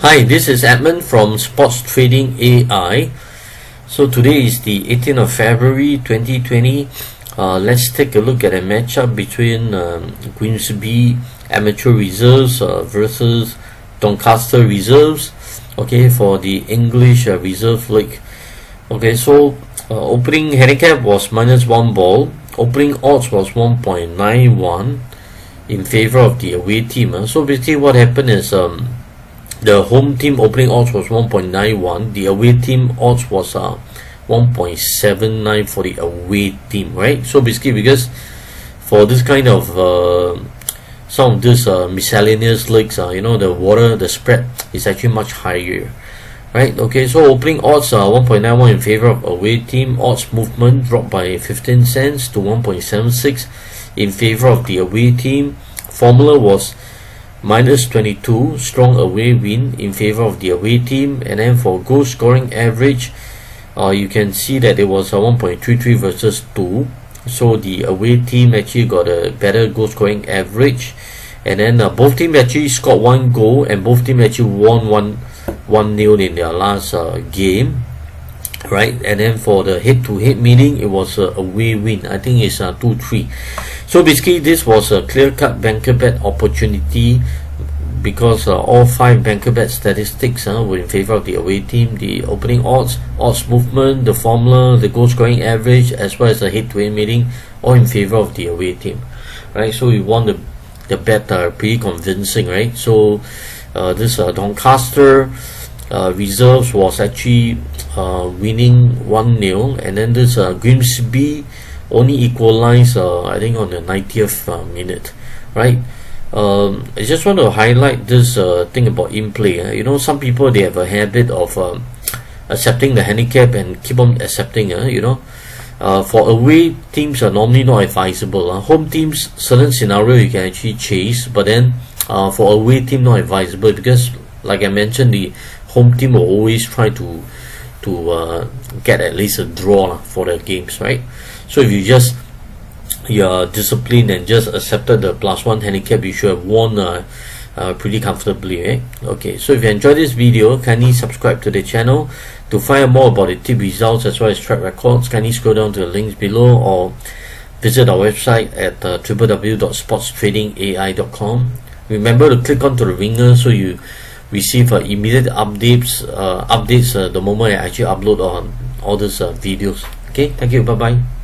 Hi, this is Edmund from Sports Trading AI. So today is the 18th of February 2020. Uh, let's take a look at a matchup between um, Amateur Reserves uh, versus Doncaster Reserves. Okay, for the English uh, Reserve League. Okay, so uh, opening handicap was minus one ball. Opening odds was 1.91 in favor of the away team. Uh. So basically, what happened is um, the home team opening odds was 1.91 the away team odds was uh, 1.79 for the away team right? So basically because for this kind of uh, some of this uh, miscellaneous leagues uh, you know the water the spread is actually much higher right? Okay so opening odds are 1.91 in favor of away team odds movement dropped by 15 cents to 1.76 in favor of the away team. Formula was minus 22 strong away win in favor of the away team. And then for goal scoring average uh, you can see that it was a 1.33 versus 2 so the away team actually got a better goal scoring average. And then uh, both teams actually scored one goal and both teams actually won one one nil in their last uh, game right? And then for the head to head meaning it was a away win i think it's a 2-3 so basically this was a clear cut banker bet opportunity because uh, all five banker bet statistics uh, were in favor of the away team the opening odds odds movement the formula the goal scoring average as well as the head to head meeting all in favor of the away team right? So we won the the bet uh, pretty convincing right? So uh, this uh, Doncaster uh, reserves was actually uh, winning 1-0 and then this uh, Grimsby only equalized uh, I think on the 90th uh, minute right? Um, I just want to highlight this uh, thing about in play uh, you know some people they have a habit of um, accepting the handicap and keep on accepting uh, you know? Uh, for away teams are normally not advisable home teams certain scenario you can actually chase but then for away team not advisable because like I mentioned the home team will always try to to uh, get at least a draw for the games right? So if you just you're disciplined and just accepted the plus one handicap you should have won uh, uh, pretty comfortably right? okay so if you enjoyed this video kindly subscribe to the channel to find out more about the tip results as well as track records. Kindly scroll down to the links below or visit our website at uh, www.sportstradingai.com remember to click onto the ringer so you receive uh, immediate updates uh, updates uh, the moment I actually upload on all these uh, videos. Okay thank you bye bye